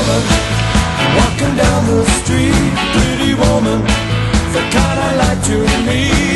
woman walking down the street. Pretty woman, the kind I like to meet.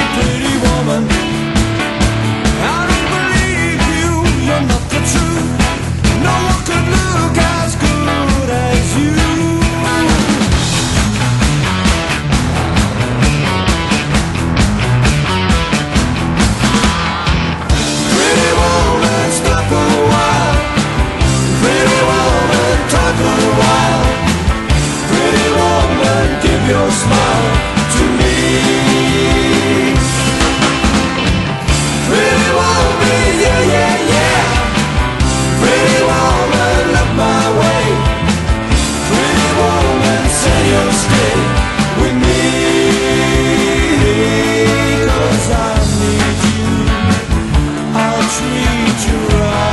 Treat to rise.